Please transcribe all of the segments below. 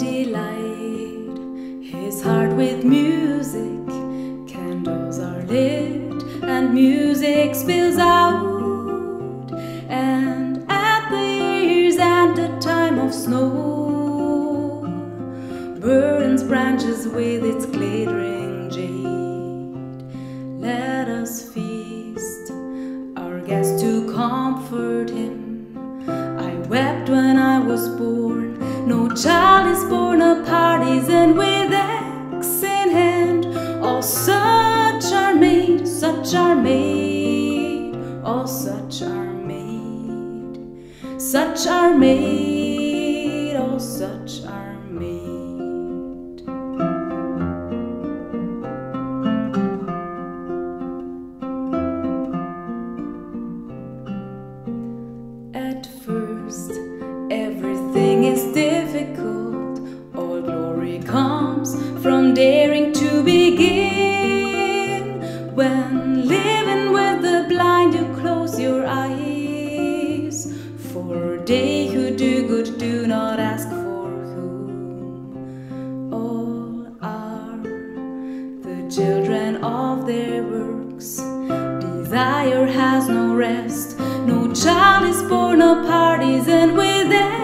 Delight his heart with music. Candles are lit and music spills out. And at the year's and the time of snow, burdens branches with its glittering jade. Let us feast our guest to comfort him. I wept when I was born. No child is born a partisan with axe in hand. All such are made, such are made, all oh, such are made, such are made, When living with the blind, you close your eyes. For they who do good do not ask for whom. All are the children of their works. Desire has no rest. No child is born parties, and with axe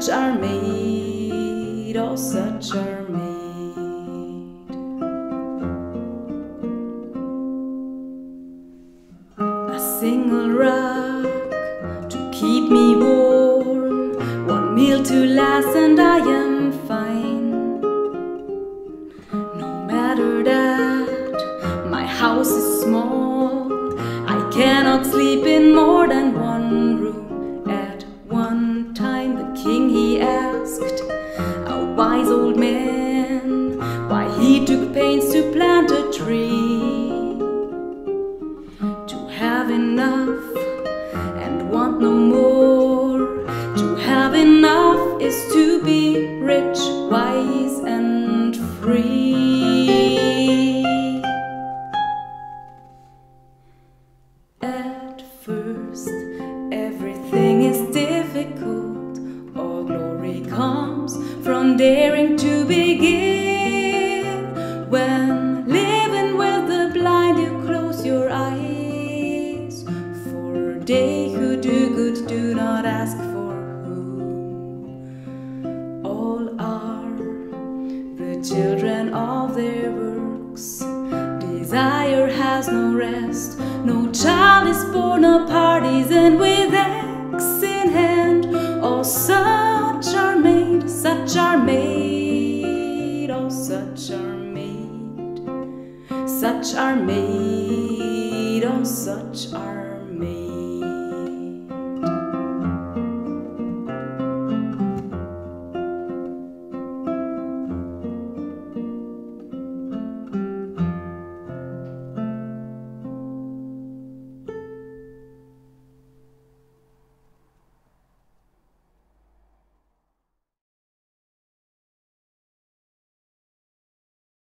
such are made, all such are made. A single rock to keep me warm, one meal to last, and I am asked. A wise old man has no rest. No child is born of parties, and with axe in hand, all such are made, such are made, all such are made, such are made, all such are